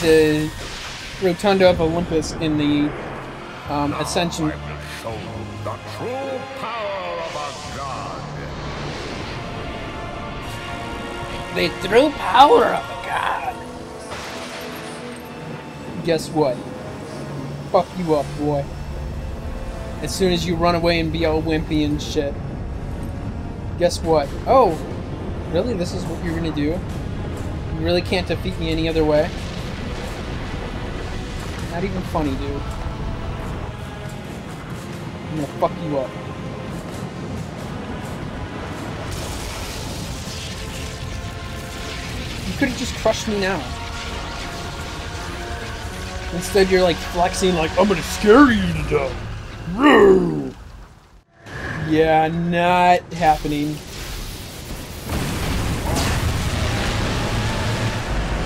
the Rotunda of Olympus in the um, Ascension. Show the true power of a god. The true power of a god. Guess what? Fuck you up, boy. As soon as you run away and be all wimpy and shit. Guess what? Oh, really? This is what you're gonna do? You really can't defeat me any other way? Not even funny, dude. I'm gonna fuck you up. You could have just crushed me now. Instead, you're like flexing, like, I'm gonna scare you to death. Yeah, not happening.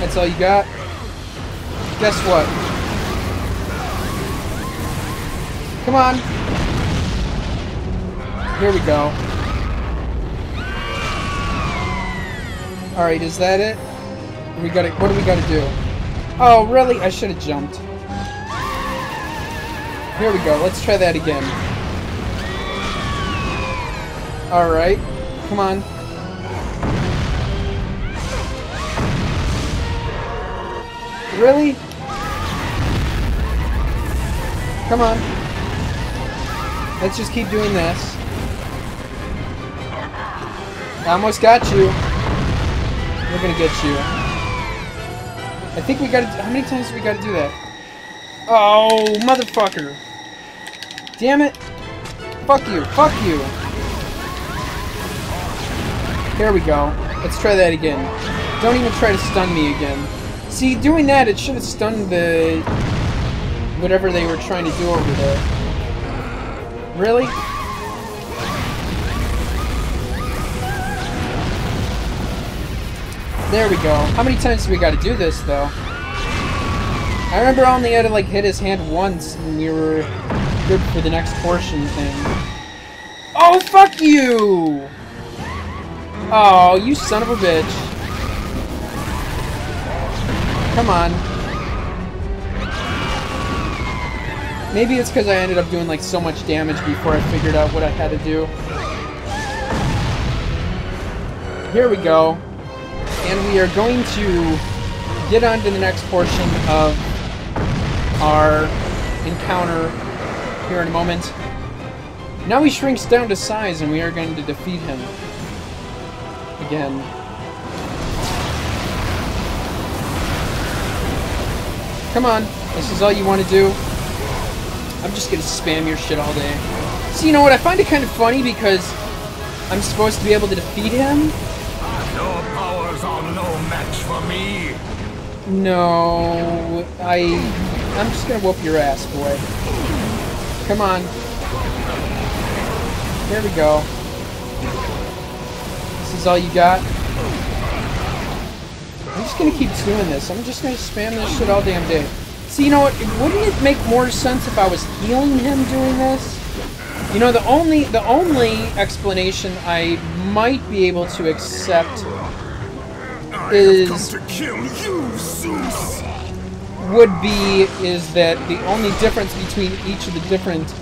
That's all you got? Guess what? Come on. Here we go. Alright, is that it? We gotta, what do we gotta do? Oh, really? I should have jumped. Here we go. Let's try that again. Alright. Come on. Really? Come on. Let's just keep doing this. I almost got you. We're gonna get you. I think we gotta. How many times do we gotta do that? Oh, motherfucker. Damn it. Fuck you. Fuck you. Here we go. Let's try that again. Don't even try to stun me again. See, doing that, it should have stunned the... whatever they were trying to do over there. Really? There we go. How many times do we gotta do this, though? I remember I only had to, like, hit his hand once, and we were good for the next portion thing. Oh, fuck you! Oh, you son of a bitch. Come on. Maybe it's because I ended up doing, like, so much damage before I figured out what I had to do. Here we go and we are going to get on to the next portion of our encounter here in a moment. Now he shrinks down to size and we are going to defeat him. Again. Come on, this is all you want to do? I'm just gonna spam your shit all day. So you know what, I find it kind of funny because I'm supposed to be able to defeat him, Your powers are no match for me. No, I... I'm just gonna whoop your ass, boy. Come on. There we go. This is all you got? I'm just gonna keep doing this. I'm just gonna spam this shit all damn day. See, you know what? Wouldn't it make more sense if I was healing him doing this? You know, the only the only explanation I might be able to accept Is- have come to kill you, would be is that the only difference between each of the different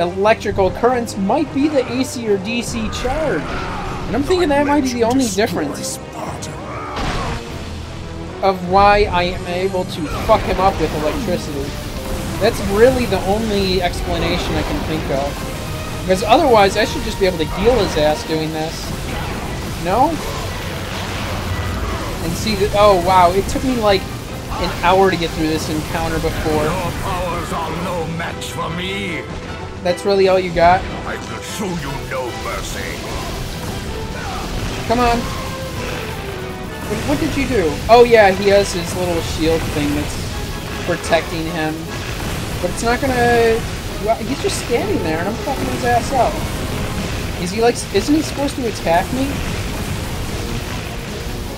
electrical currents might be the AC or DC charge. And I'm thinking that might be the only difference. Of why I am able to fuck him up with electricity. That's really the only explanation I can think of. Because otherwise, I should just be able to heal his ass doing this. No? And see that. Oh, wow. It took me like an hour to get through this encounter before. Your powers are no match for me. That's really all you got? I will show you no mercy. Come on. What, did you do? Oh yeah, he has his little shield thing that's protecting him. But it's not gonna... Well, he's just standing there and I'm fucking his ass up. Is he like... Isn't he supposed to attack me?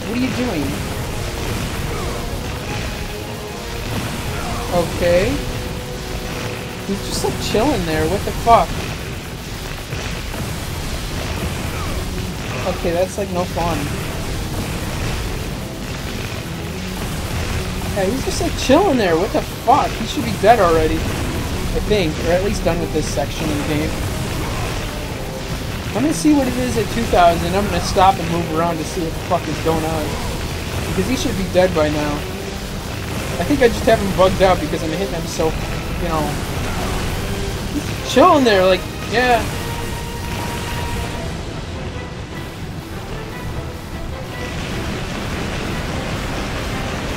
What are you doing? Okay. He's just like chilling there. What the fuck? Okay, that's like no fun. Yeah, he's just like chilling there. What the fuck? He should be dead already. I think, or at least done with this section of the game. I'm gonna see what it is at 2000. I'm gonna stop and move around to see what the fuck is going on. Because he should be dead by now. I think I just have him bugged out because I'm hitting him so, you know, he's chilling there, like, yeah.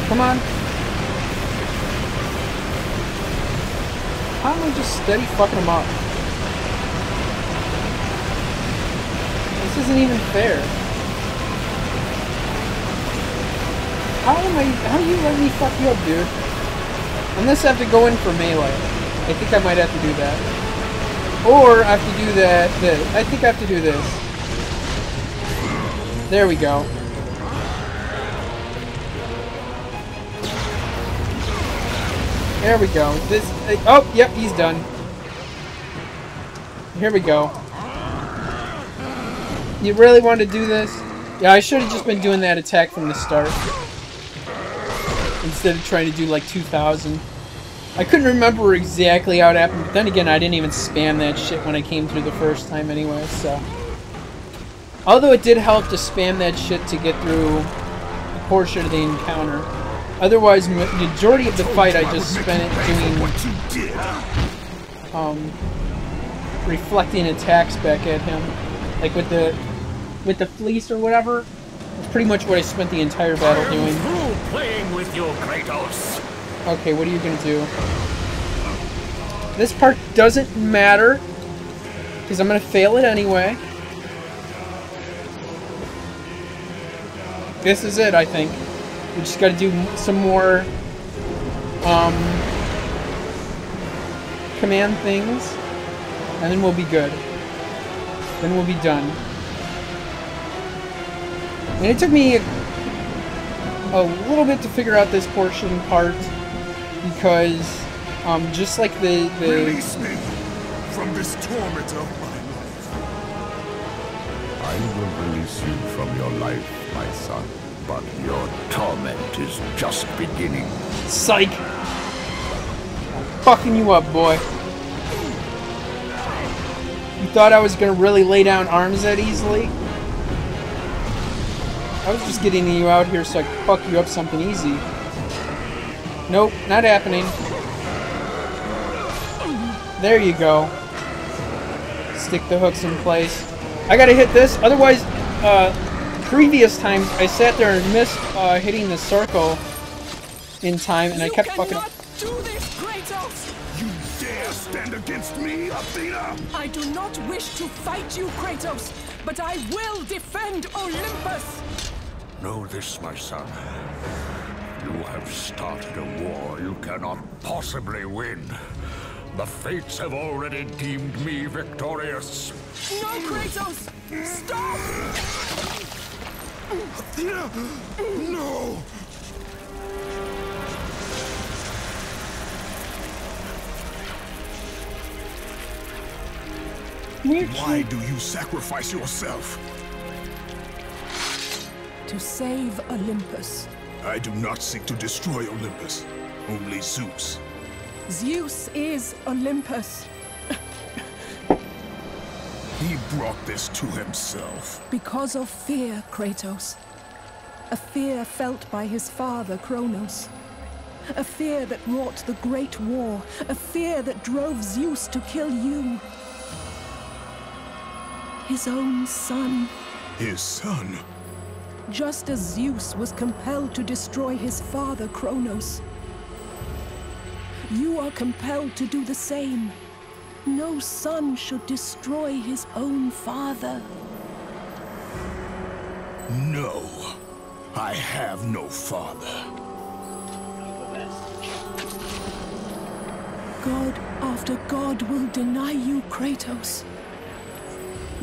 Come on. How am I just steady fucking him up? This isn't even fair. How am I, how do you let me fuck you up, dude? Unless I have to go in for melee. I think I might have to do that. Or I have to do that, this. I think I have to do this. There we go. There we go. This. Uh, oh, yep, he's done. Here we go. You really want to do this? Yeah, I should have just been doing that attack from the start. Instead of trying to do like 2,000. I couldn't remember exactly how it happened, but then again, I didn't even spam that shit when I came through the first time anyway, so... Although it did help to spam that shit to get through a portion of the encounter. Otherwise, majority of the fight I just spent it doing, um, reflecting attacks back at him, like with the, with the fleece or whatever. That's pretty much what I spent the entire battle doing. Playing with you, Kratos. Okay, what are you gonna do? This part doesn't matter, because I'm gonna fail it anyway. This is it, I think. We just gotta do some more um, command things, and then we'll be good. Then we'll be done. And it took me a, a little bit to figure out this portion part, because um, just like the, the Release me from this torment of my life. I will release you from your life, my son. But your torment is just beginning. Psych! Fucking you up, boy. You thought I was gonna really lay down arms that easily? I was just getting you out here so I could fuck you up something easy. Nope, not happening. There you go. Stick the hooks in place. I gotta hit this, otherwise, uh, previous times I sat there and missed uh, hitting the circle in time, and you I kept fucking. do this, Kratos! You dare stand against me, Athena? I do not wish to fight you, Kratos, but I will defend Olympus! Know this, my son. You have started a war you cannot possibly win. The fates have already deemed me victorious. No, Kratos! Stop! Athena! No! Why do you sacrifice yourself? To save Olympus. I do not seek to destroy Olympus. Only Zeus. Zeus is Olympus. He brought this to himself. Because of fear, Kratos. A fear felt by his father, Kronos. A fear that wrought the Great War. A fear that drove Zeus to kill you. His own son. His son. Just as Zeus was compelled to destroy his father, Kronos. You are compelled to do the same. No son should destroy his own father. No. I have no father. God after God will deny you, Kratos.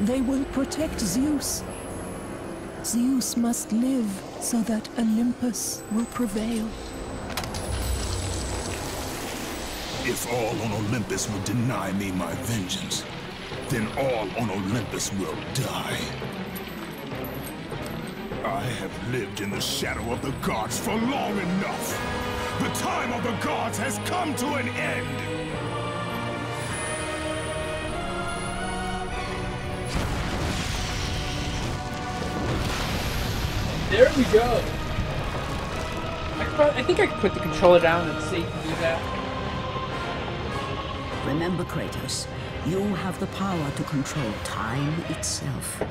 They will protect Zeus. Zeus must live so that Olympus will prevail. If all on Olympus will deny me my vengeance, then all on Olympus will die. I have lived in the shadow of the gods for long enough. The time of the gods has come to an end! There we go. I, I think I could put the controller down and see if you can do that. Remember, Kratos, you have the power to control time itself.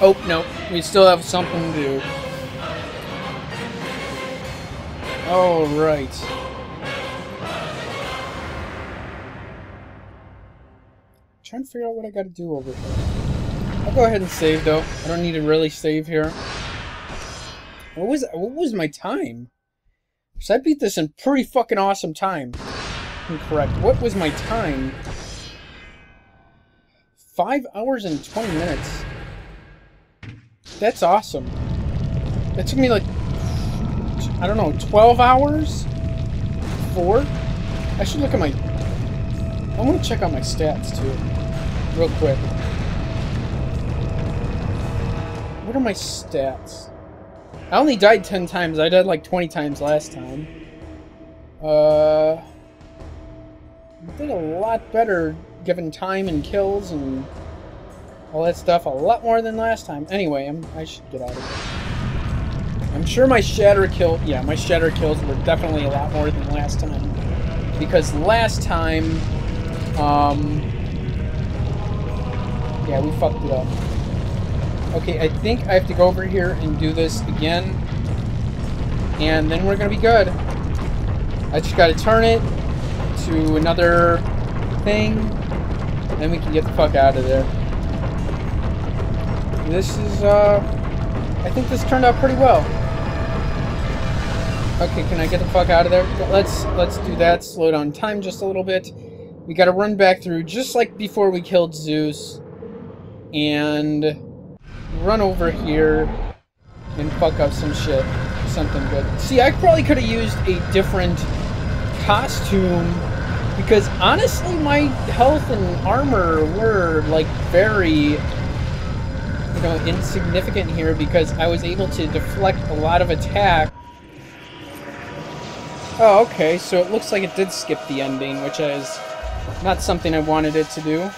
Oh, no. We still have something to do. Oh, right. Trying to figure out what I gotta do over here. I'll go ahead and save, though. I don't need to really save here. What was what was my time? Because I beat this in pretty fucking awesome time. Incorrect. What was my time? Five hours and 20 minutes. That's awesome. That took me like, I don't know, 12 hours? Four? I should look at my, I want to check out my stats too, real quick. What are my stats? I only died 10 times. I died like 20 times last time. Uh, I did a lot better given time and kills and all that stuff. A lot more than last time. Anyway, I'm, I should get out of here. I'm sure my shatter kill... Yeah, my shatter kills were definitely a lot more than last time. Because last time... Um... Yeah, we fucked it up. Okay, I think I have to go over here and do this again. And then we're gonna be good. I just gotta turn it to another thing. Then we can get the fuck out of there. This is, uh... I think this turned out pretty well. Okay, can I get the fuck out of there? Let's let's do that. Slow down time just a little bit. We gotta run back through just like before we killed Zeus. And run over here and fuck up some shit. Something good. See, I probably could have used a different costume because honestly my health and armor were like very you know insignificant here because I was able to deflect a lot of attack. Oh, okay, so it looks like it did skip the ending, which is not something I wanted it to do.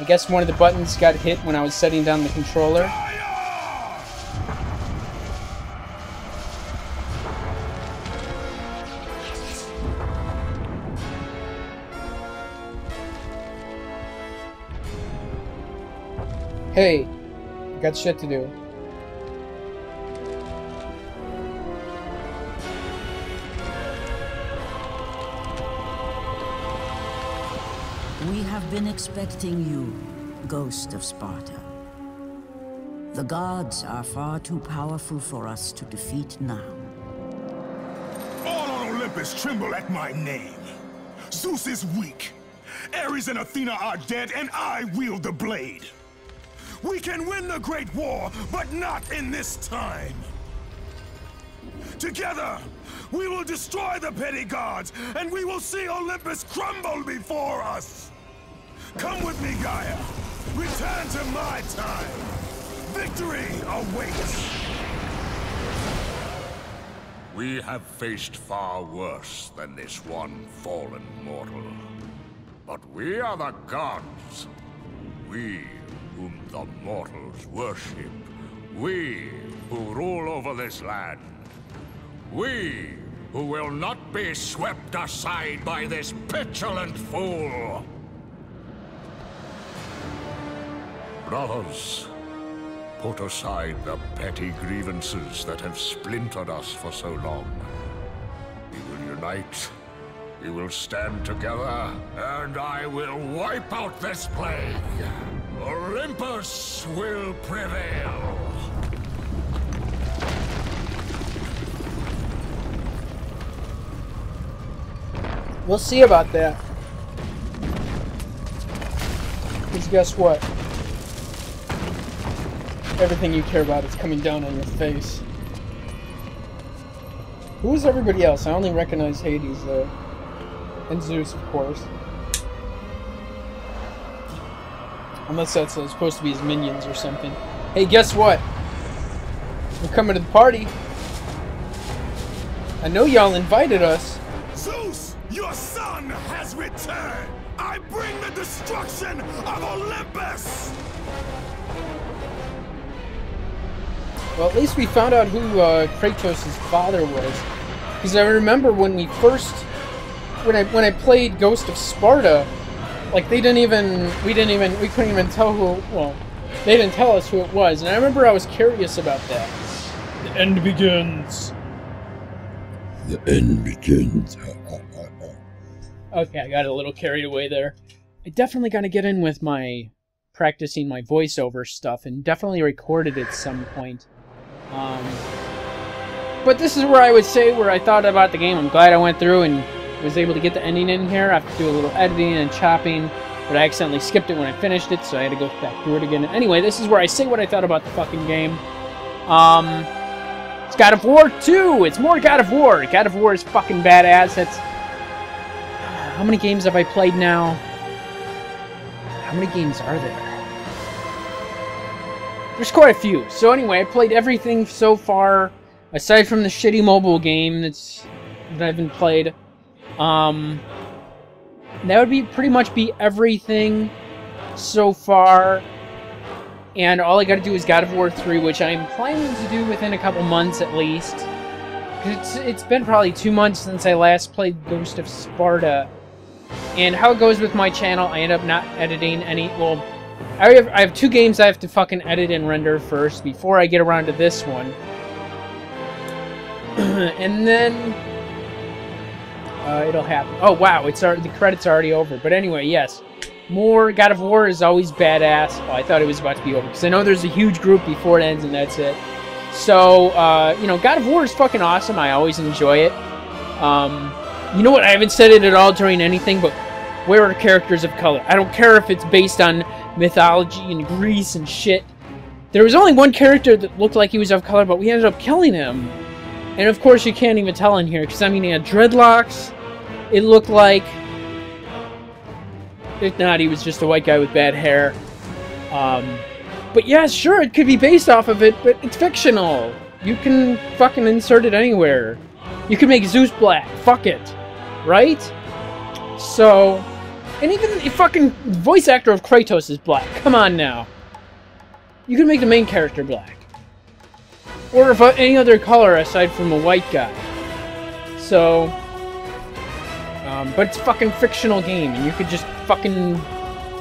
I guess one of the buttons got hit when I was setting down the controller. Hey, got shit to do. Been expecting you, Ghost of Sparta. The gods are far too powerful for us to defeat now. All on Olympus tremble at my name. Zeus is weak. Ares and Athena are dead, and I wield the blade. We can win the Great War, but not in this time. Together, we will destroy the petty gods, and we will see Olympus crumble before us. Come with me, Gaia. Return to my time. Victory awaits. We have faced far worse than this one fallen mortal. But we are the gods. We whom the mortals worship. We who rule over this land. We who will not be swept aside by this petulant fool. Brothers, put aside the petty grievances that have splintered us for so long. We will unite, we will stand together, and I will wipe out this plague. Olympus will prevail. We'll see about that. Because guess what? Everything you care about is coming down on your face. Who is everybody else? I only recognize Hades there. And Zeus, of course. Unless that's uh, supposed to be his minions or something. Hey, guess what? We're coming to the party. I know y'all invited us. Zeus, your son has returned! I bring the destruction of Olympus! Well, at least we found out who uh, Kratos' father was. Because I remember when we first, when I when I played Ghost of Sparta, like they didn't even, we didn't even, we couldn't even tell who. Well, they didn't tell us who it was, and I remember I was curious about that. The end begins. The end begins. Okay, I got a little carried away there. I definitely got to get in with my practicing my voiceover stuff and definitely recorded at some point. Um, but this is where I would say where I thought about the game. I'm glad I went through and was able to get the ending in here. I have to do a little editing and chopping, but I accidentally skipped it when I finished it, so I had to go back through it again. Anyway, this is where I say what I thought about the fucking game. Um, it's God of War 2! It's more God of War! God of War is fucking badass. That's... How many games have I played now? How many games are there? There's quite a few. So anyway, I played everything so far, aside from the shitty mobile game that's that I've been played. Um, that would be pretty much be everything so far. And all I got to do is God of War 3, which I'm planning to do within a couple months at least. It's, it's been probably two months since I last played Ghost of Sparta. And how it goes with my channel, I end up not editing any... Well, I have, I have two games I have to fucking edit and render first before I get around to this one. and then... Uh, it'll happen. Oh, wow, it's already, the credits are already over. But anyway, yes. More God of War is always badass. Oh, I thought it was about to be over. Because I know there's a huge group before it ends and that's it. So, uh, you know, God of War is fucking awesome. I always enjoy it. Um, you know what? I haven't said it at all during anything, but where are characters of color? I don't care if it's based on mythology and Greece and shit. There was only one character that looked like he was of color, but we ended up killing him. And of course, you can't even tell in here, because I mean, he had dreadlocks. It looked like. If not, he was just a white guy with bad hair. Um, but yeah, sure, it could be based off of it, but it's fictional. You can fucking insert it anywhere. You can make Zeus black. Fuck it. Right? So, and even the fucking voice actor of Kratos is black. Come on now. You can make the main character black. Or if uh, any other color aside from a white guy. So, um, but it's fucking fictional game, and you could just fucking,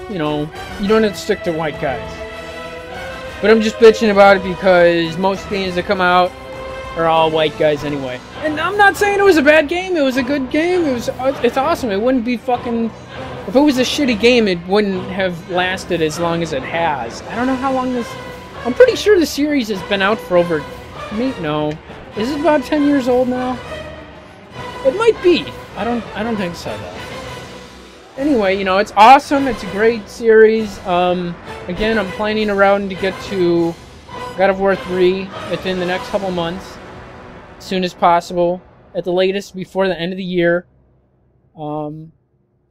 you know, you don't have to stick to white guys. But I'm just bitching about it because most games that come out are all white guys anyway. And I'm not saying it was a bad game. It was a good game. It was. uh, It's awesome. It wouldn't be fucking. If it was a shitty game, it wouldn't have lasted as long as it has. I don't know how long this. I'm pretty sure the series has been out for over. No. Is it about 10 years old now? It might be. I don't. I don't think so though. Anyway, you know it's awesome. It's a great series. Um, again, I'm planning around to get to God of War 3 within the next couple months as soon as possible, at the latest before the end of the year. Um,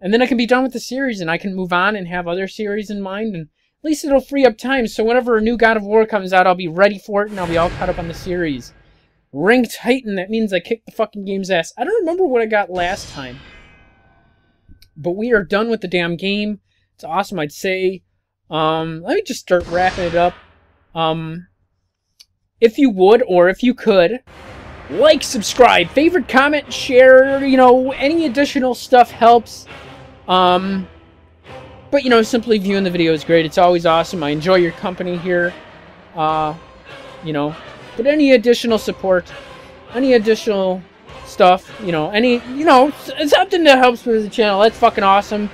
and then I can be done with the series and I can move on and have other series in mind. And at least it'll free up time. So whenever a new God of War comes out, I'll be ready for it and I'll be all caught up on the series. Ranked Titan, that means I kicked the fucking game's ass. I don't remember what I got last time. But we are done with the damn game. It's awesome, I'd say. Um, let me just start wrapping it up. Um, if you would, or if you could, like, subscribe, favorite, comment, share, you know, any additional stuff helps. Um, but, you know, simply viewing the video is great. It's always awesome. I enjoy your company here. Uh, you know, but any additional support, any additional stuff, you know, any, you know, something that helps with the channel, that's fucking awesome.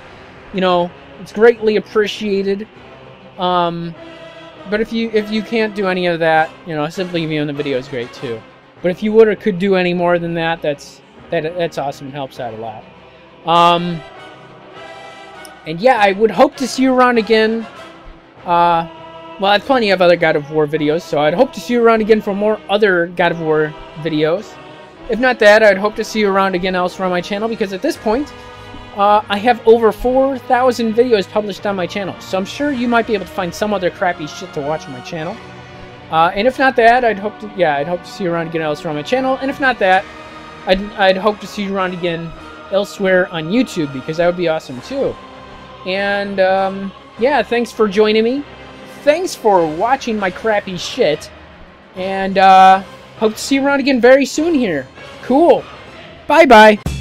You know, it's greatly appreciated. Um, but if you if you can't do any of that, you know, simply viewing the video is great too. But if you would or could do any more than that, that's that that's awesome. It helps out a lot. Um, and yeah, I would hope to see you around again. Uh, well, I have plenty of other God of War videos, so I'd hope to see you around again for more other God of War videos. If not that, I'd hope to see you around again elsewhere on my channel because at this point, uh, I have over 4,000 videos published on my channel, so I'm sure you might be able to find some other crappy shit to watch on my channel. Uh, and if not that, I'd hope to yeah, I'd hope to see you around again elsewhere on my channel. And if not that, I'd I'd hope to see you around again elsewhere on YouTube because that would be awesome too. And um, yeah, thanks for joining me. Thanks for watching my crappy shit. And uh, hope to see you around again very soon here. Cool. Bye bye.